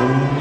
Amen.